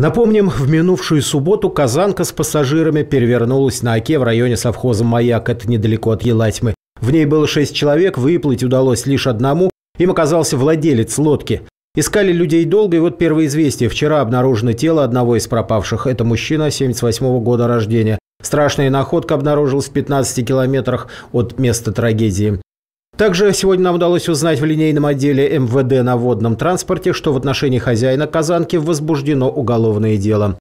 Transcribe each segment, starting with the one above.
Напомним, в минувшую субботу казанка с пассажирами перевернулась на оке в районе совхоза «Маяк». Это недалеко от Елатьмы. В ней было шесть человек, выплыть удалось лишь одному. Им оказался владелец лодки. Искали людей долго, и вот первое известие. Вчера обнаружено тело одного из пропавших. Это мужчина 78 -го года рождения. Страшная находка обнаружилась в 15 километрах от места трагедии. Также сегодня нам удалось узнать в линейном отделе МВД на водном транспорте, что в отношении хозяина Казанки возбуждено уголовное дело.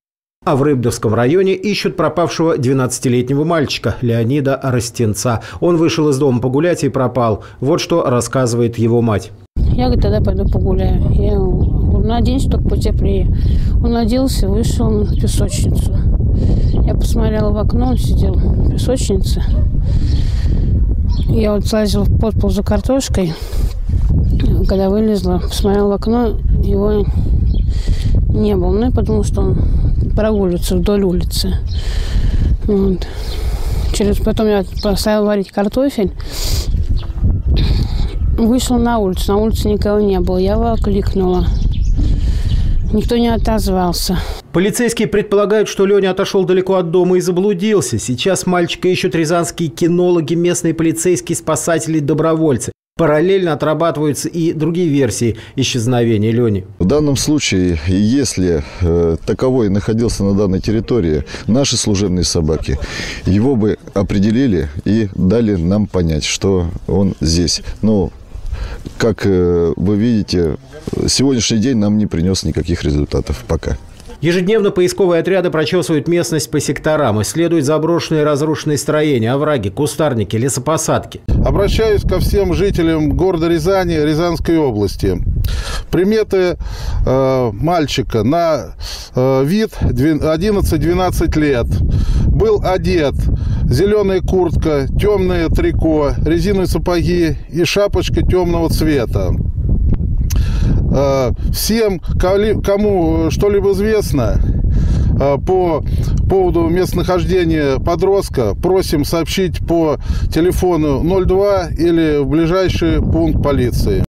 А в Рыбдовском районе ищут пропавшего 12-летнего мальчика Леонида Растенца. Он вышел из дома погулять и пропал. Вот что рассказывает его мать. Я, говорит, тогда пойду погуляю. Я говорю, наденься только потеплее. Он оделся, вышел в песочницу. Я посмотрела в окно, он сидел в песочнице. Я вот слазила в подпол за картошкой. Когда вылезла, посмотрела в окно, его не было. Ну, я подумала, что он прогуливается вдоль улицы. Вот. Через потом я поставила варить картофель. Вышла на улицу. На улице никого не было. Я его окликнула. Никто не отозвался. Полицейские предполагают, что Леня отошел далеко от дома и заблудился. Сейчас мальчика ищут рязанские кинологи, местные полицейские, спасатели, добровольцы. Параллельно отрабатываются и другие версии исчезновения Лени. В данном случае, если э, таковой находился на данной территории, наши служебные собаки, его бы определили и дали нам понять, что он здесь. Но, как э, вы видите, сегодняшний день нам не принес никаких результатов пока. Ежедневно поисковые отряды прочесывают местность по секторам, исследуют заброшенные и разрушенные строения, овраги, кустарники, лесопосадки. Обращаюсь ко всем жителям города Рязани, Рязанской области. Приметы э, мальчика на э, вид 11-12 лет. Был одет зеленая куртка, темное трико, резиновые сапоги и шапочка темного цвета. Э, всем, кому что-либо известно э, по поводу местонахождения подростка, просим сообщить по телефону 02 или в ближайший пункт полиции.